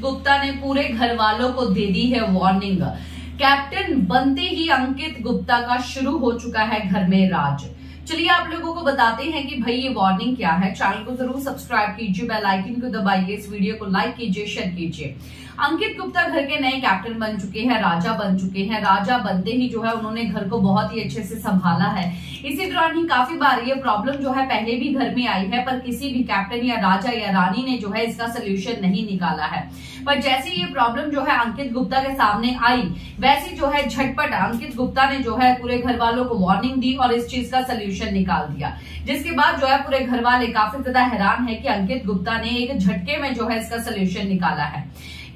गुप्ता ने पूरे घर वालों को दे दी है वार्निंग। कैप्टन बनते ही अंकित गुप्ता का शुरू हो चुका है घर में राज। चलिए आप लोगों को बताते हैं कि भाई ये वार्निंग क्या है। चैनल को ज़रूर सब्सक्राइब कीजिए बेल आइकन को दबाइए, इस वीडियो को लाइक कीजिए शेयर कीजिए। अंकित गुप्ता घर के नए कैप्टन बन चुके हैं, राजा बन चुके हैं। राजा बनते ही जो है उन्होंने घर को बहुत ही अच्छे से संभाला है। इसी दौरान ही काफ़ी बार ये प्रॉब्लम जो है पहले भी घर में आई है, पर किसी भी कैप्टन या राजा या रानी ने जो है इसका सोल्यूशन नहीं निकाला है। पर जैसे ये प्रॉब्लम जो है अंकित गुप्ता के सामने आई, वैसे जो है झटपट अंकित गुप्ता ने जो है पूरे घर वालों को वार्निंग दी और इस चीज़ का सोल्यूशन निकाल दिया। जिसके बाद जो है पूरे घर वाले काफ़ी ज़्यादा हैरान है कि अंकित गुप्ता ने एक झटके में जो है इसका सोल्यूशन निकाला है।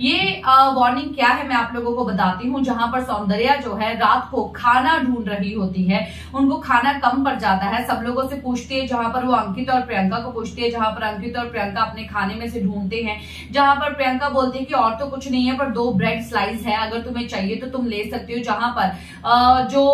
ये वार्निंग क्या है मैं आप लोगों को बताती हूँ, जहाँ पर सौंदर्या जो है रात को खाना ढूंढ रही होती है, उनको खाना कम पड़ जाता है। सब लोगों से पूछती है, जहाँ पर वो अंकित और प्रियंका को पूछती है, जहाँ पर अंकित और प्रियंका अपने खाने में से ढूंढते हैं, जहाँ पर प्रियंका बोलती है कि और तो कुछ नहीं है, पर दो ब्रेड स्लाइस है, अगर तुम्हें चाहिए तो तुम ले सकती हो, जहाँ पर जो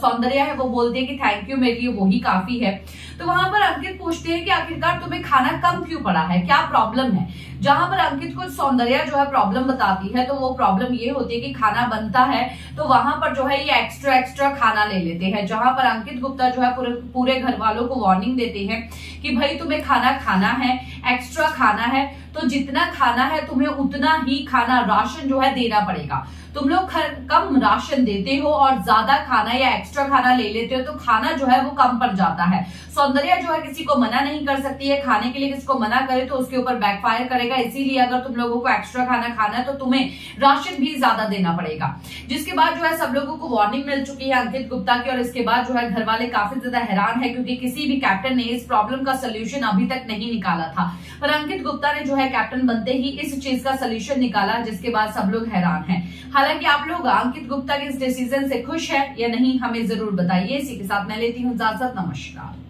सौंदर्या है वो बोलती है कि थैंक यू मेरे लिए वही काफ़ी है। तो वहाँ पर अंकित पूछते हैं कि आखिरकार तुम्हें खाना कम क्यों पड़ा है? क्या प्रॉब्लम है? जहाँ पर अंकित को सौंदर्या जो है प्रॉब्लम बताती है तो वो प्रॉब्लम ये होती है कि खाना बनता है तो वहाँ पर जो है ये एक्स्ट्रा एक्स्ट्रा खाना ले लेते हैं, जहाँ पर अंकित गुप्ता जो है पूरे घर वालों को वार्निंग देते हैं कि भाई तुम्हें खाना खाना है एक्स्ट्रा खाना है तो जितना खाना है, तुम्हें उतना ही खाना राशन जो है देना पड़ेगा। तुम लोग कम राशन देते हो और ज़्यादा खाना या एक्स्ट्रा खाना ले लेते हो तो खाना जो है वो कम पड़ जाता है। सौंदर्य जो है किसी को मना नहीं कर सकती है, खाने के लिए किसी को मना करे तो उसके ऊपर बैकफायर करेगा। इसीलिए अगर तुम लोगों को एक्स्ट्रा खाना खाना है तो तुम्हें राशन भी ज़्यादा देना पड़ेगा। जिसके बाद जो है सब लोगों को वार्निंग मिल चुकी है अंकित गुप्ता की, और इसके बाद जो है घर वाले काफ़ी ज़्यादा हैरान है, क्योंकि किसी भी कैप्टन ने इस प्रॉब्लम का सोल्यूशन अभी तक नहीं निकाला था। पर अंकित गुप्ता ने जो है कैप्टन बनते ही इस चीज़ का सोल्यूशन निकाला, जिसके बाद सब लोग हैरान है। हालाँकि आप लोग अंकित गुप्ता के इस डिसीज़न से खुश है या नहीं, हमें ज़रूर बताइए। इसी के साथ मैं लेती हूँ इजाज़त, नमस्कार।